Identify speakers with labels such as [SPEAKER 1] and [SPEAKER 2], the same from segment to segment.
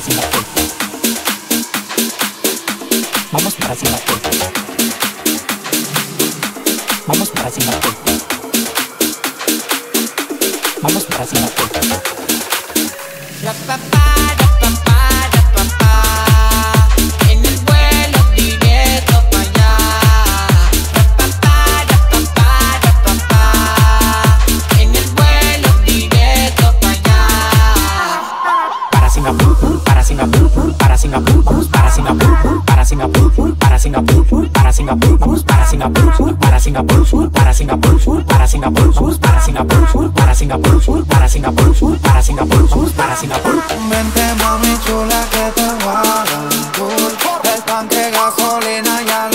[SPEAKER 1] para. Vamos para cima. Vamos para cima. Vamos para cima.
[SPEAKER 2] La papá. Para Singapur, para Singapur, para Singapur, para Singapur, para Singapur, para Singapur, para Singapur, para Singapur, para Singapur, para Singapur, para Singapur, para Singapur, para Singapur, para Singapur, para Singapur.
[SPEAKER 3] Vente mami chula que te voy a dar El tanque gasolina ya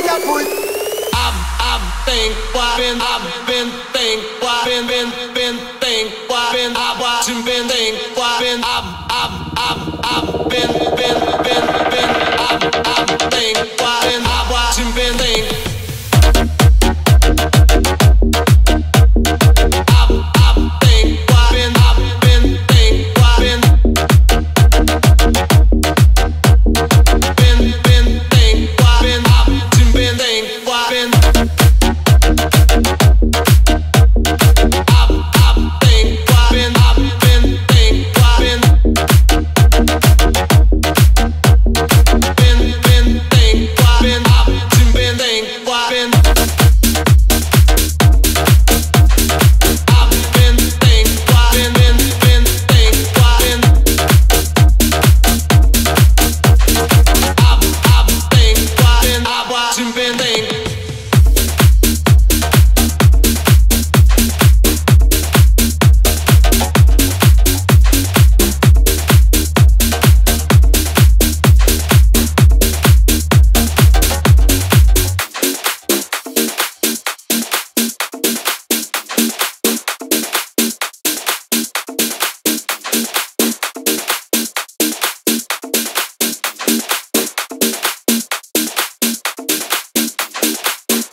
[SPEAKER 3] Vamos para Singapur
[SPEAKER 4] I've, I've been, I've been think, been, been, been think, been, I've been think, been, I've, I've, I've, I've been.